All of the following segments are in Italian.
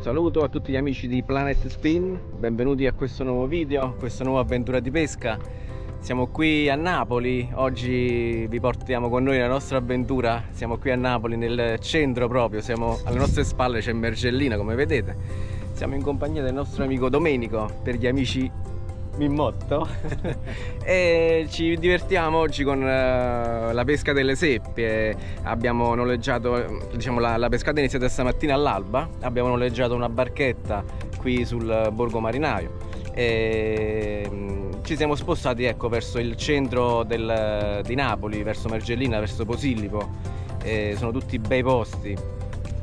saluto a tutti gli amici di Planet Spin, benvenuti a questo nuovo video, questa nuova avventura di pesca. Siamo qui a Napoli, oggi vi portiamo con noi la nostra avventura, siamo qui a Napoli nel centro proprio, siamo, alle nostre spalle c'è Mergellina come vedete. Siamo in compagnia del nostro amico Domenico, per gli amici Mimmotto e ci divertiamo oggi con uh, la pesca delle seppie. Abbiamo noleggiato diciamo la, la pescata è iniziata stamattina all'alba. Abbiamo noleggiato una barchetta qui sul borgo marinaio. E um, ci siamo spostati ecco verso il centro del, di Napoli verso Mergellina verso Posillipo. E sono tutti bei posti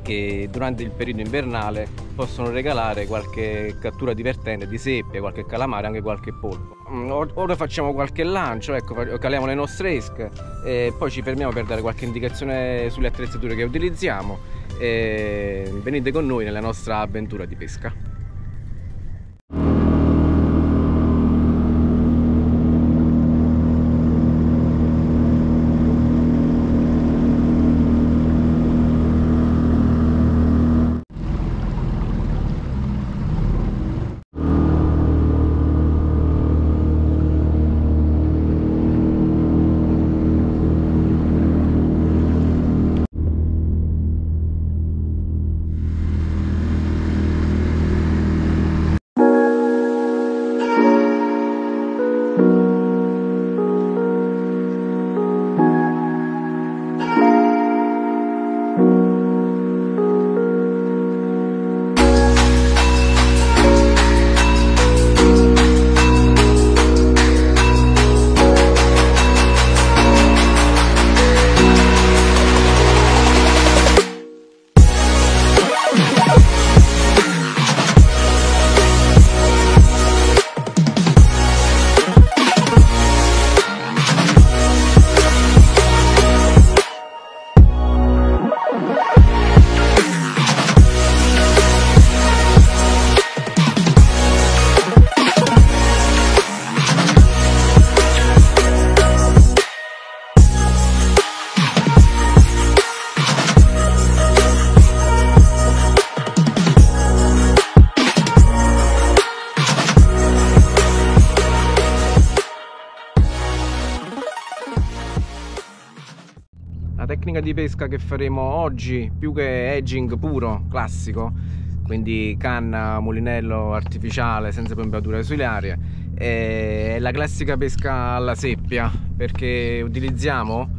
che durante il periodo invernale possono regalare qualche cattura divertente di seppie, qualche calamare, anche qualche polpo. Mm, ora facciamo qualche lancio, ecco, caliamo le nostre esche e poi ci fermiamo per dare qualche indicazione sulle attrezzature che utilizziamo e venite con noi nella nostra avventura di pesca. Di pesca che faremo oggi più che edging puro, classico quindi canna, mulinello artificiale senza pompature ausiliarie è la classica pesca alla seppia perché utilizziamo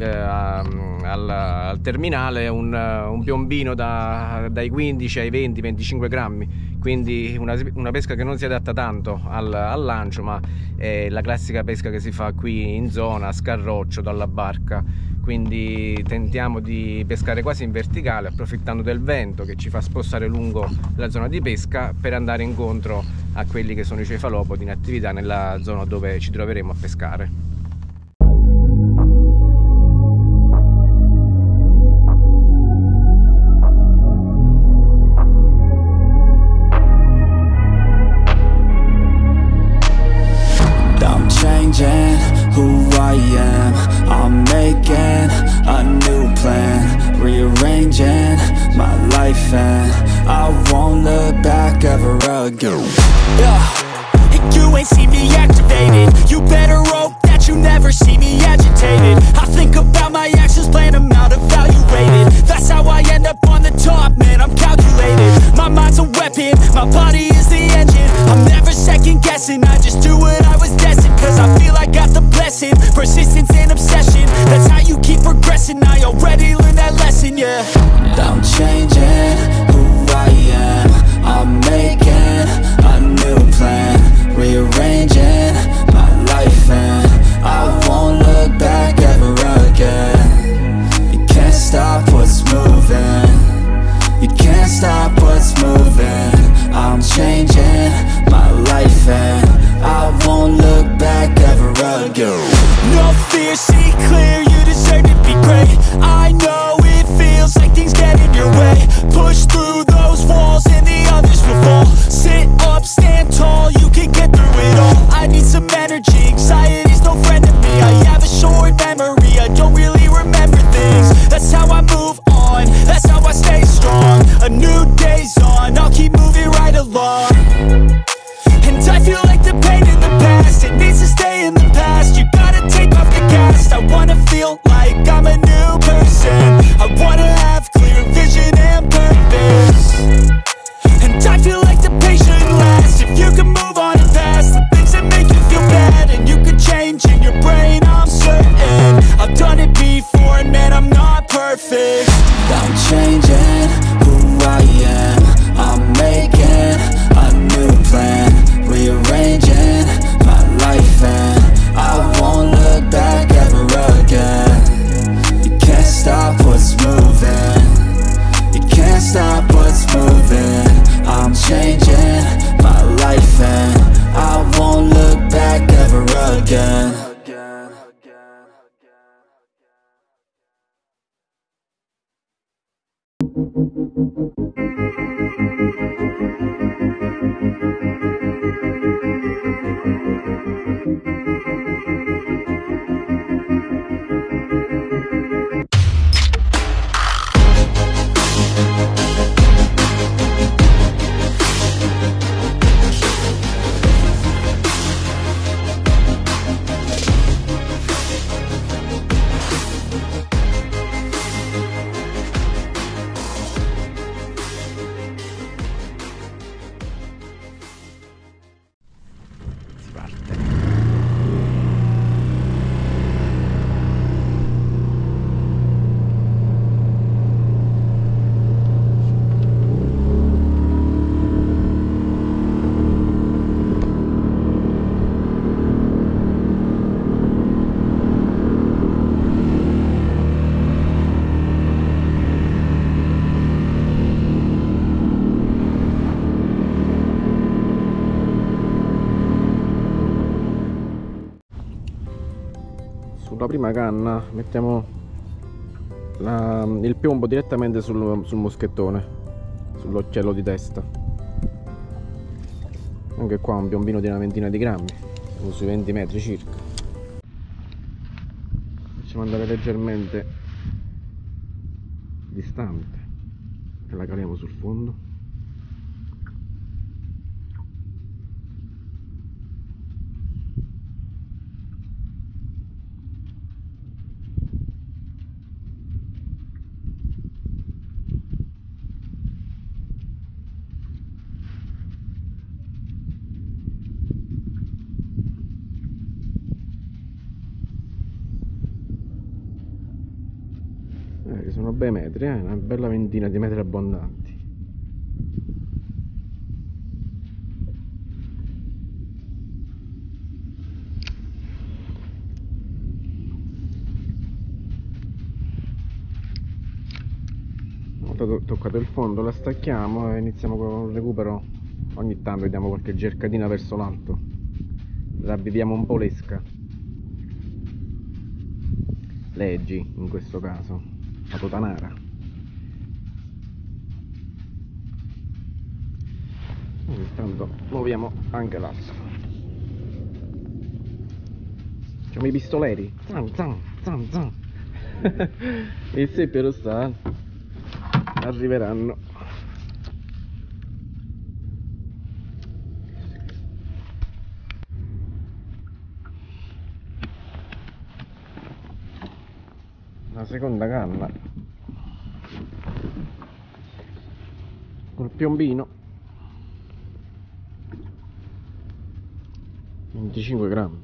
eh, al, al, terminale un, un piombino da, dai 15 ai 20-25 grammi quindi una, una, pesca che non si adatta tanto al, al, lancio ma è la classica pesca che si fa qui in zona a scarroccio dalla barca quindi tentiamo di pescare quasi in verticale approfittando del vento che ci fa spostare lungo la zona di pesca per andare incontro a quelli che sono i cefalopodi in attività nella zona dove ci troveremo a pescare. life and I won't look back ever again. Yeah. You ain't see me activated. You better hope that you never see me agitated. I think about A new day's on, I'll keep moving right along. Prima canna mettiamo la- il piombo direttamente sul, sul moschettone, sull'occhiello di testa. Anche qua un piombino di una ventina di grammi, siamo sui 20 metri circa. Facciamo andare leggermente distante e la caliamo sul fondo. Eh, che sono bei metri, eh? una bella ventina di metri abbondanti. Una volta to- toccato il fondo la stacchiamo e iniziamo con un recupero. Ogni tanto diamo qualche cercatina verso l'alto. Ravviviamo un po' l'esca. Leggi in questo caso, la totanara. Intanto muoviamo anche l'altro. Facciamo i pistoleri. Zan zan zan zan. e se però sta arriveranno. La seconda canna col piombino. 25 grammi.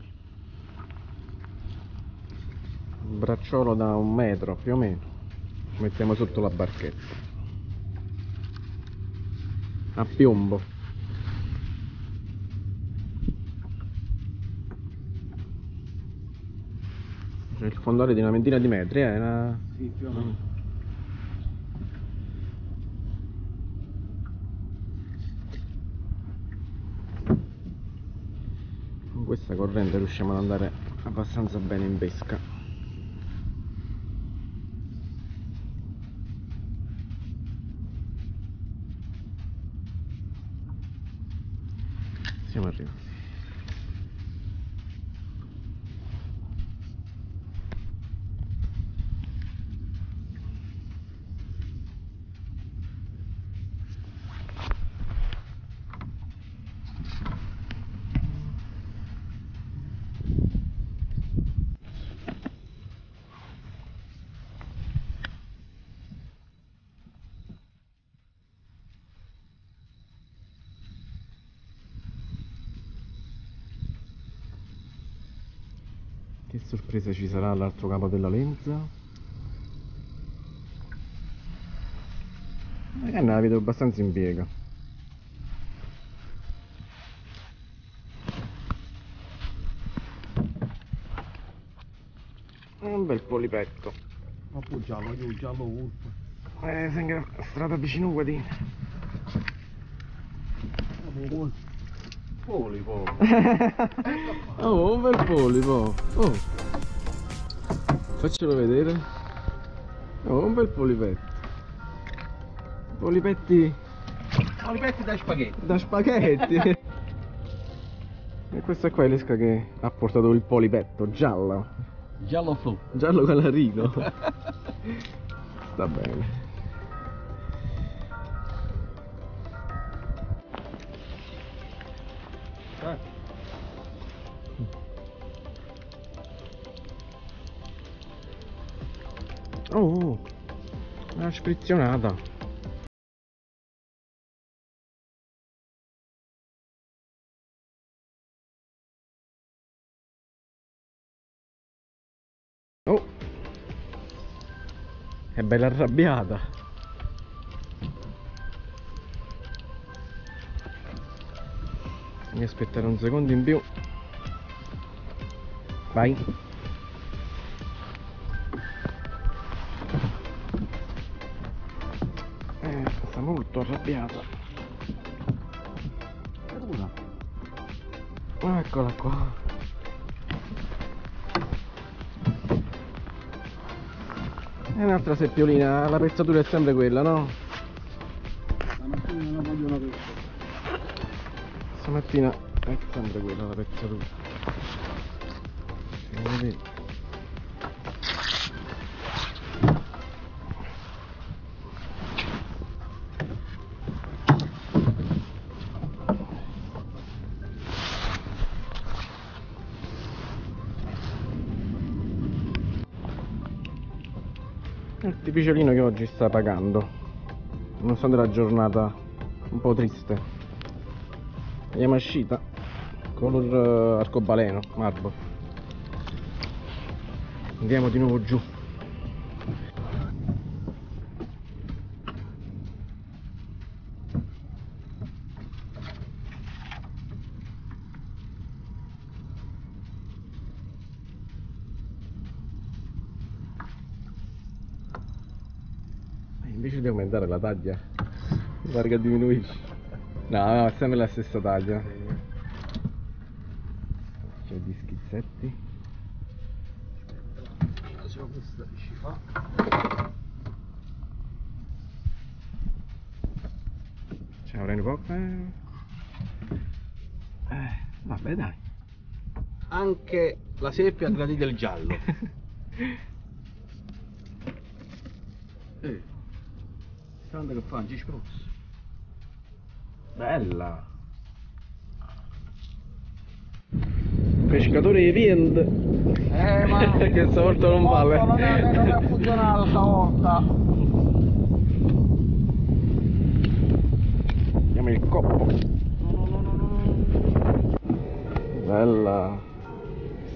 Un bracciolo da un metro più o meno. Mettiamo sotto la barchetta. A piombo Il fondale di una ventina di metri eh, una... Sì, più o meno. con questa corrente riusciamo ad andare abbastanza bene in pesca siamo arrivati Che sorpresa ci sarà all'altro capo della lenza? La canna la vedo abbastanza in piega. Un bel polipetto. Ma poi giallo, io giallo urto. Eh, sembra strada vicino Guadina. Polipo. oh, un bel polipo. Oh. Faccelo vedere. Oh, un bel polipetto. Polipetti Polipetti da spaghetti. da spaghetti. e questa qua è l'esca che ha portato il polipetto giallo. Giallo flu. Giallo calarino. Sta bene. Una sprizionata. Oh, è bella arrabbiata. Devi aspettare un secondo in più. Vai. Molto arrabbiata. Una. Eccola qua. È un'altra seppiolina, la pezzatura è sempre quella, no? Stamattina non vogliono questo. Stamattina è sempre quella la pezzatura. Si tipiciolino che oggi sta pagando, nonostante la giornata un po' triste. Yamashita, color eh, arcobaleno, marbo. Andiamo di nuovo giù. Eh, Invece di taglia, guarda che diminuisce. No, no, è sempre la stessa taglia. C'è gli schizzetti. Se questa ci fa. C'è un po'. Eh. vabbè dai. Anche la seppia gradita del giallo. Eh. Guarda che fa, ci spruzzo. Bella. Pescatore di vent. Eh, ma... che stavolta non vale. Non è, non è funzionato stavolta. Andiamo il coppo. No, no, no. Bella.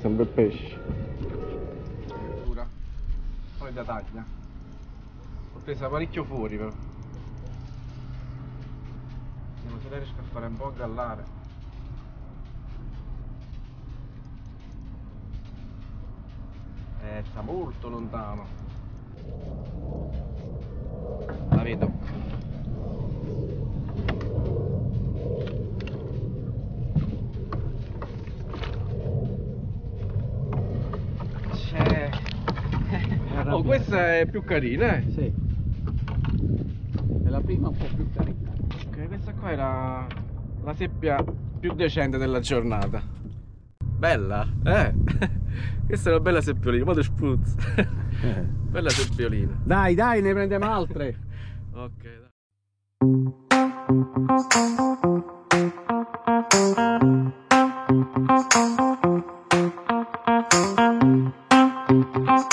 Sembra il pesce. Dura. Poi da taglia. L'ho presa parecchio fuori però. Se lei riesco a fare un po' a gallare. Eh, sta molto lontano. La vedo. C'è. Oh, questa è più carina, eh. Sì. È la prima un po' più carina questa qua era la seppia più decente della giornata. Bella, eh? Questa è una bella seppiolina, vado spruzz. Eh. Bella seppiolina. Dai, dai, ne prendiamo altre. ok, dai. Thank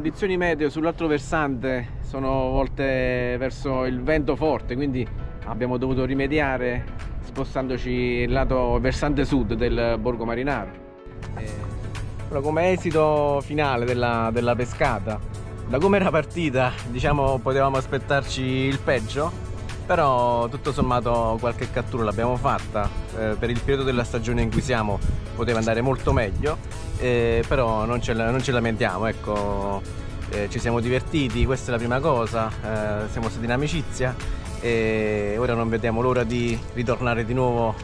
Condizioni meteo sull'altro versante sono volte verso il vento forte, quindi abbiamo dovuto rimediare spostandoci lato versante sud del Borgo Marinaro. Eh, come esito finale della, della pescata, da come era partita, diciamo potevamo aspettarci il peggio, però tutto sommato qualche cattura l'abbiamo fatta. Eh, per il periodo della stagione in cui siamo poteva andare molto meglio. Eh, però non ce, non ce, lamentiamo ecco. Eh, ci siamo divertiti questa è la prima cosa. Eh, siamo stati in amicizia. E ora non vediamo l'ora di ritornare di nuovo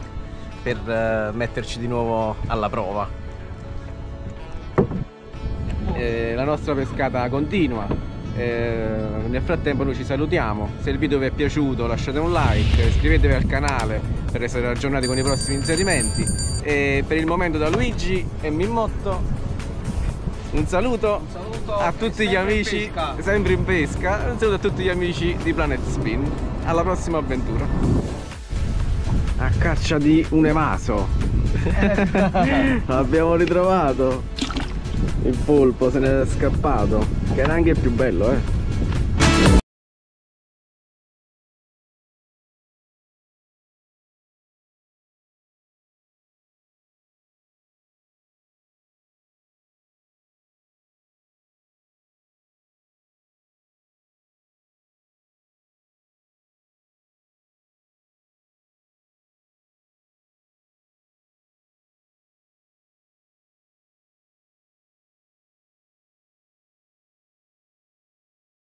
per eh, metterci di nuovo alla prova. Eh, la nostra pescata continua eh, nel frattempo noi ci salutiamo. Se il video vi è piaciuto lasciate un like iscrivetevi al canale per essere aggiornati con i prossimi inserimenti. E per il momento da Luigi e Mimmotto un saluto, un saluto. a tutti gli amici in sempre in pesca. Un saluto a tutti gli amici di Planet Spin. Alla prossima avventura. A caccia di un evaso. L'abbiamo ritrovato il polpo se ne è scappato che era anche più bello eh